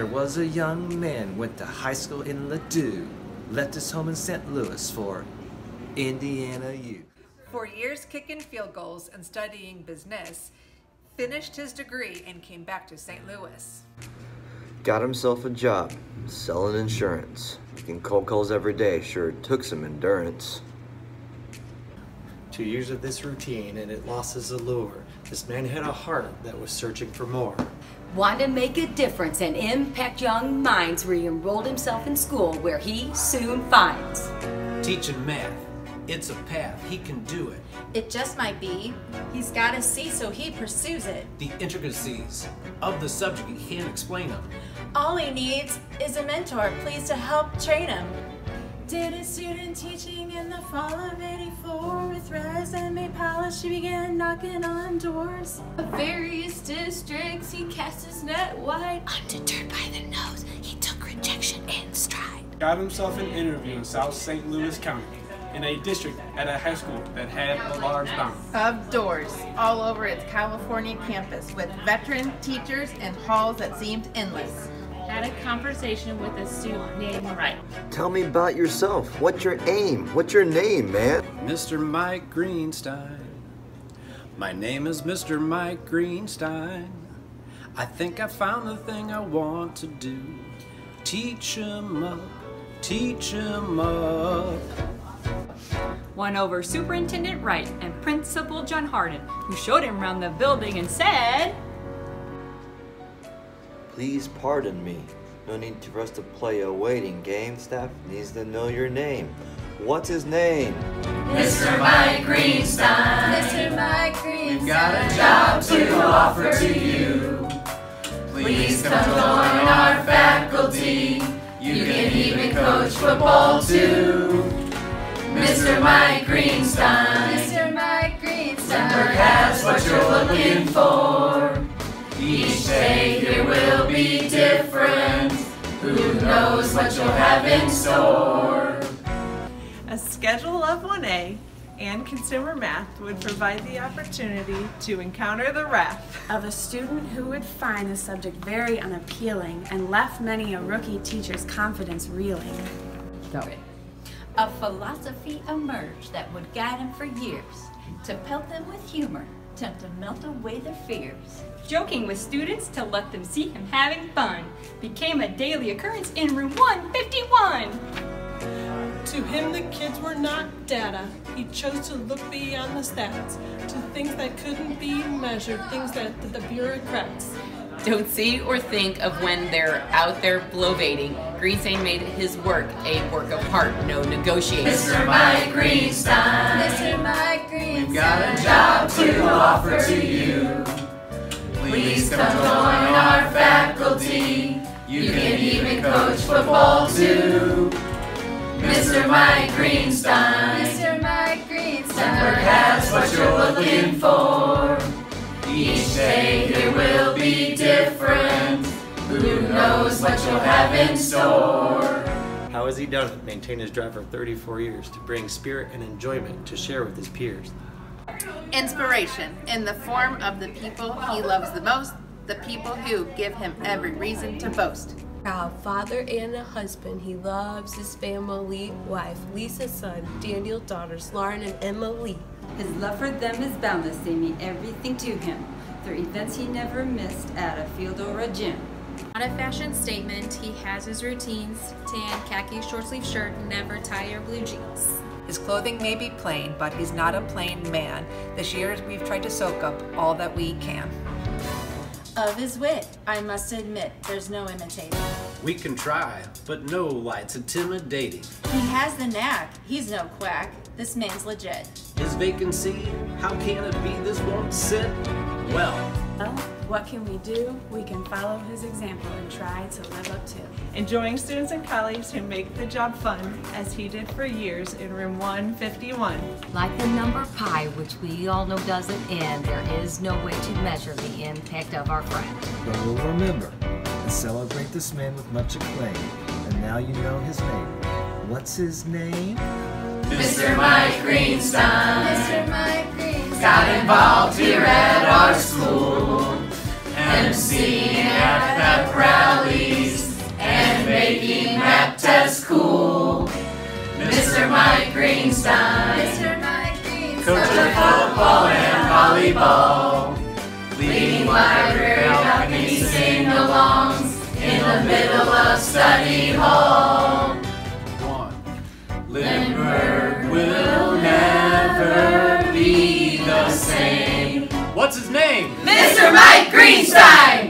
There was a young man went to high school in Ladue, left his home in St. Louis for Indiana U. For years kicking field goals and studying business, finished his degree and came back to St. Louis. Got himself a job, selling insurance. Making cold calls every day sure took some endurance. Two years of this routine and it lost its allure. This man had a heart that was searching for more. Want to make a difference and impact young minds where he enrolled himself in school where he soon finds. Teaching math. It's a path. He can do it. It just might be. He's got a C, so he pursues it. The intricacies of the subject, he can't explain them. All he needs is a mentor, please to help train him. Did a student teaching in the fall of 84 with resume palace, she began knocking on doors. Of various districts, he cast his net wide. Undeterred by the nose, he took rejection in stride. Got himself an interview in South St. Louis County in a district at a high school that had a large bound. Of doors all over its California campus with veteran teachers and halls that seemed endless. Had a conversation with a student named Wright. Tell me about yourself. What's your aim? What's your name, man? Mr. Mike Greenstein. My name is Mr. Mike Greenstein. I think I found the thing I want to do. Teach 'em up, teach 'em up. Won over Superintendent Wright and Principal John Harden, who showed him around the building and said, Please pardon me. No need for us to play a waiting game. Staff needs to know your name. What's his name? Mr. Mike Greenstein. Mr. Mike Greenstein. We've got a job to offer to you. Please come join our faculty. You can even coach football too. Mr. Mike Greenstein. Mr. Mike Greenstein. Lindbergh has what you're looking for. Be different. Who knows what you'll have in store? A schedule of 1A and consumer math would provide the opportunity to encounter the wrath of a student who would find the subject very unappealing and left many a rookie teacher's confidence reeling. Okay. A philosophy emerged that would guide him for years, to pelt them with humor, to melt away their fears. Joking with students to let them see him having fun became a daily occurrence in room 151. To him, the kids were not data. He chose to look beyond the stats, to things that couldn't be measured, things that the bureaucrats don't see or think of when they're out there blovating. Greenstein made his work a work of heart, no negotiating. Mr. Mike Greenstein. Mr. Mike Greenstein. We've got a job to offer to you. Please come join our faculty. You can even coach football too. Mr. Mike Greenstein. Mr. Mike Greenstein. Has what you're looking for. Each day here will be different. Who knows what you'll have in store? How has he done it? Maintained his drive for 34 years to bring spirit and enjoyment to share with his peers. Inspiration in the form of the people he loves the most, the people who give him every reason to boast. Proud father and a husband, he loves his family, wife, Lisa's son, Daniel, daughters, Lauren and Emily. His love for them is boundless, they mean everything to him. They're events he never missed at a field or a gym. Not a fashion statement, he has his routines, tan, khaki, short sleeve shirt, never tie or blue jeans. His clothing may be plain, but he's not a plain man. This year we've tried to soak up all that we can. Of his wit, I must admit, there's no imitating. We can try, but no light's intimidating. He has the knack, he's no quack. This man's legit. His vacancy, how can it be this won't sit? Well, well, what can we do? We can follow his example and try to live up to. Enjoying students and colleagues who make the job fun, as he did for years in room 151. Like the number pi, which we all know doesn't end, there is no way to measure the impact of our friend. But we'll remember and celebrate this man with much acclaim. And now you know his name. What's his name? Mr. Mike Greenstein. Mr. Mike Greenstein. Got involved here at our school emceeing at the rallies and making Baptist cool. Mr. Mike Greenstein, Mr. Mike Greenstein, coach of football and volleyball, leading library balcony sing-alongs in the middle of study hall. One. Lindbergh will never be the same. What's his name? Mike Greenstein!